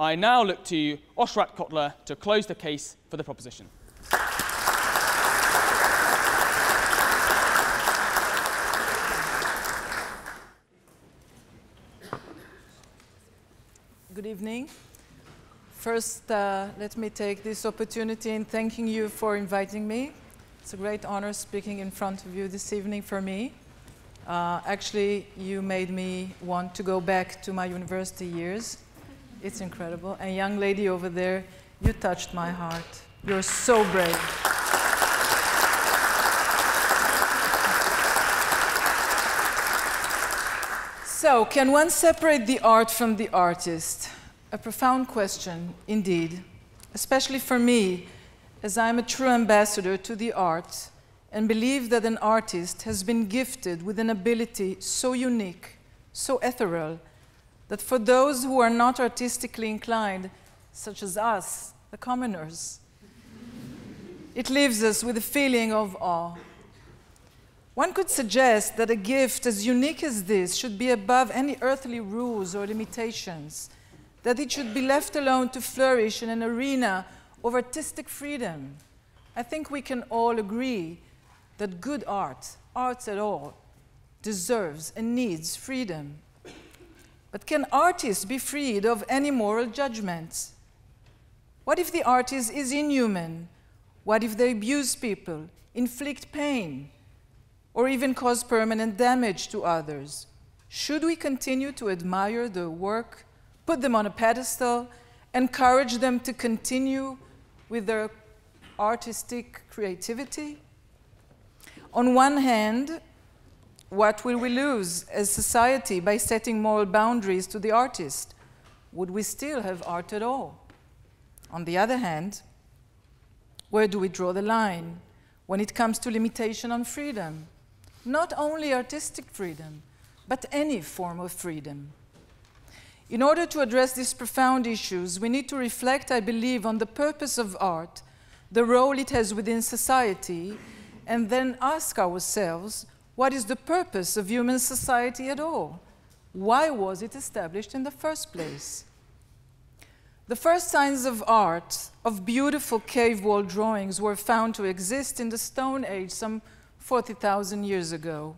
I now look to Oshrat Kotler to close the case for the proposition. Good evening. First, uh, let me take this opportunity in thanking you for inviting me. It's a great honor speaking in front of you this evening for me. Uh, actually, you made me want to go back to my university years. It's incredible. And young lady over there, you touched my heart. You're so brave. So, can one separate the art from the artist? A profound question, indeed, especially for me, as I'm a true ambassador to the art and believe that an artist has been gifted with an ability so unique, so ethereal, that for those who are not artistically inclined, such as us, the commoners, it leaves us with a feeling of awe one could suggest that a gift as unique as this should be above any earthly rules or limitations, that it should be left alone to flourish in an arena of artistic freedom. I think we can all agree that good art, arts at all, deserves and needs freedom. But can artists be freed of any moral judgments? What if the artist is inhuman? What if they abuse people, inflict pain? or even cause permanent damage to others? Should we continue to admire their work, put them on a pedestal, encourage them to continue with their artistic creativity? On one hand, what will we lose as society by setting moral boundaries to the artist? Would we still have art at all? On the other hand, where do we draw the line when it comes to limitation on freedom? not only artistic freedom, but any form of freedom. In order to address these profound issues, we need to reflect, I believe, on the purpose of art, the role it has within society, and then ask ourselves what is the purpose of human society at all? Why was it established in the first place? The first signs of art, of beautiful cave wall drawings, were found to exist in the Stone Age some 40,000 years ago.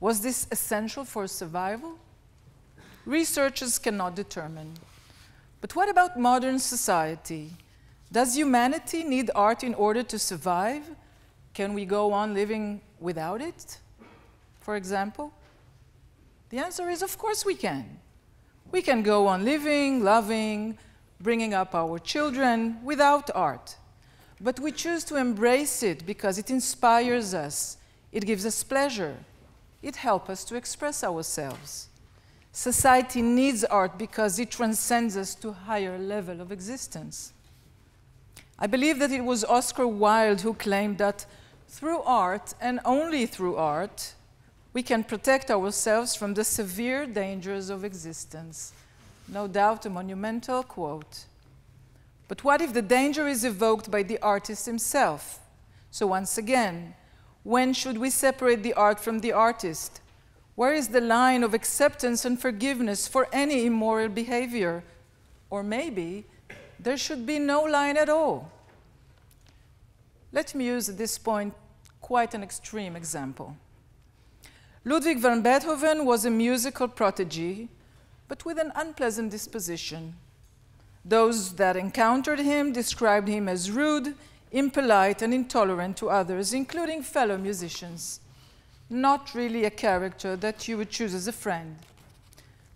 Was this essential for survival? Researchers cannot determine. But what about modern society? Does humanity need art in order to survive? Can we go on living without it, for example? The answer is of course we can. We can go on living, loving, bringing up our children without art. But we choose to embrace it because it inspires us, it gives us pleasure, it helps us to express ourselves. Society needs art because it transcends us to a higher level of existence. I believe that it was Oscar Wilde who claimed that through art, and only through art, we can protect ourselves from the severe dangers of existence. No doubt a monumental quote. But what if the danger is evoked by the artist himself? So once again, when should we separate the art from the artist? Where is the line of acceptance and forgiveness for any immoral behavior? Or maybe there should be no line at all. Let me use at this point quite an extreme example. Ludwig van Beethoven was a musical prodigy, but with an unpleasant disposition. Those that encountered him described him as rude, impolite, and intolerant to others, including fellow musicians. Not really a character that you would choose as a friend.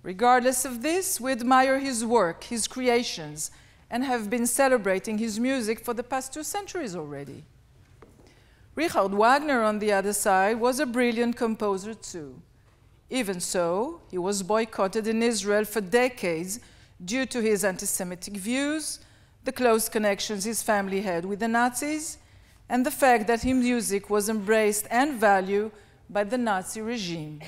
Regardless of this, we admire his work, his creations, and have been celebrating his music for the past two centuries already. Richard Wagner, on the other side, was a brilliant composer too. Even so, he was boycotted in Israel for decades due to his anti Semitic views, the close connections his family had with the Nazis, and the fact that his music was embraced and valued by the Nazi regime.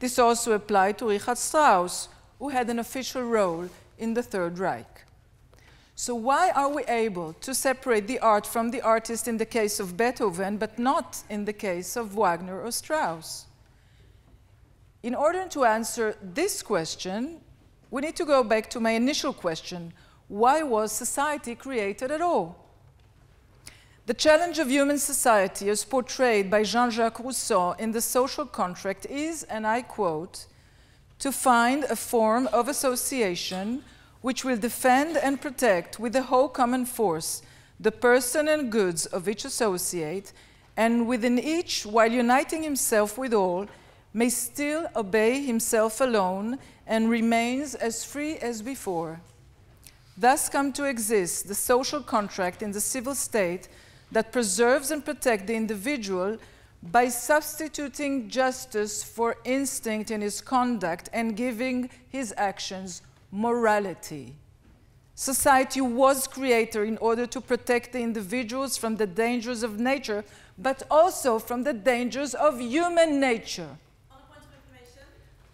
This also applied to Richard Strauss, who had an official role in the Third Reich. So, why are we able to separate the art from the artist in the case of Beethoven, but not in the case of Wagner or Strauss? In order to answer this question, we need to go back to my initial question why was society created at all? The challenge of human society, as portrayed by Jean Jacques Rousseau in The Social Contract, is, and I quote, to find a form of association which will defend and protect with the whole common force the person and goods of each associate, and within each, while uniting himself with all, may still obey himself alone and remains as free as before. Thus come to exist the social contract in the civil state that preserves and protects the individual by substituting justice for instinct in his conduct and giving his actions morality. Society was created in order to protect the individuals from the dangers of nature, but also from the dangers of human nature.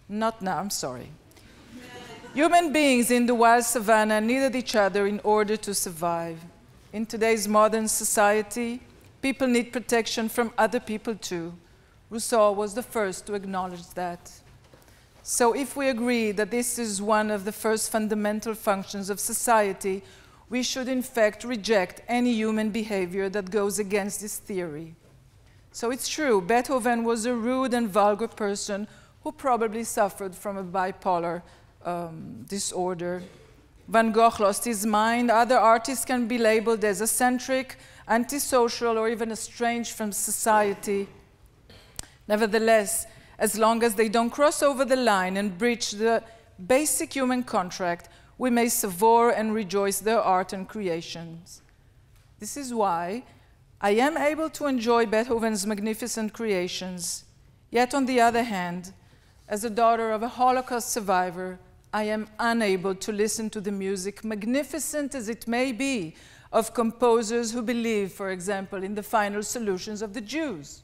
Not now, I'm sorry. Human beings in the wild savannah needed each other in order to survive. In today's modern society, people need protection from other people too. Rousseau was the first to acknowledge that. So if we agree that this is one of the first fundamental functions of society, we should in fact reject any human behavior that goes against this theory. So it's true, Beethoven was a rude and vulgar person who probably suffered from a bipolar um, disorder. Van Gogh lost his mind. Other artists can be labeled as eccentric, antisocial, or even estranged from society. Nevertheless, as long as they don't cross over the line and breach the basic human contract, we may savour and rejoice their art and creations. This is why I am able to enjoy Beethoven's magnificent creations. Yet, on the other hand, as a daughter of a Holocaust survivor, I am unable to listen to the music, magnificent as it may be, of composers who believe, for example, in the final solutions of the Jews.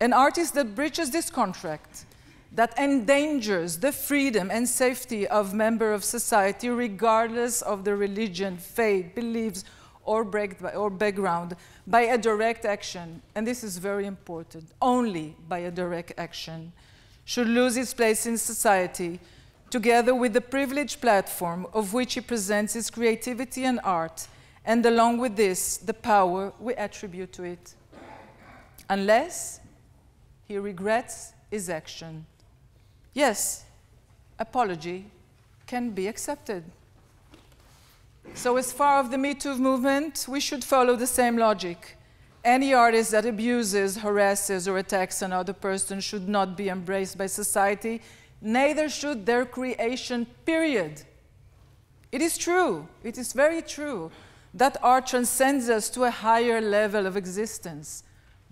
An artist that breaches this contract, that endangers the freedom and safety of member of society regardless of their religion, faith, beliefs, or, or background by a direct action, and this is very important, only by a direct action, should lose its place in society, together with the privileged platform of which he presents his creativity and art, and along with this, the power we attribute to it. Unless he regrets his action. Yes, apology can be accepted. So as far of the Me Too movement, we should follow the same logic. Any artist that abuses, harasses, or attacks another person should not be embraced by society, neither should their creation, period. It is true, it is very true, that art transcends us to a higher level of existence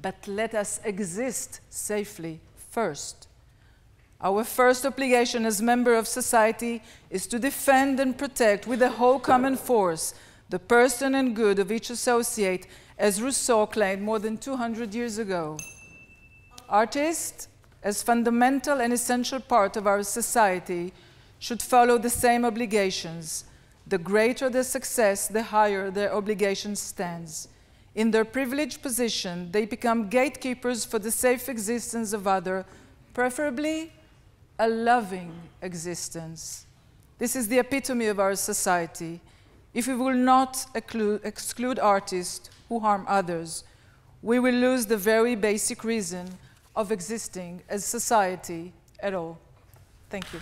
but let us exist safely first. Our first obligation as member of society is to defend and protect with the whole common force the person and good of each associate, as Rousseau claimed more than 200 years ago. Artists, as fundamental and essential part of our society, should follow the same obligations. The greater the success, the higher their obligation stands. In their privileged position, they become gatekeepers for the safe existence of others, preferably a loving existence. This is the epitome of our society. If we will not exclude artists who harm others, we will lose the very basic reason of existing as society at all. Thank you.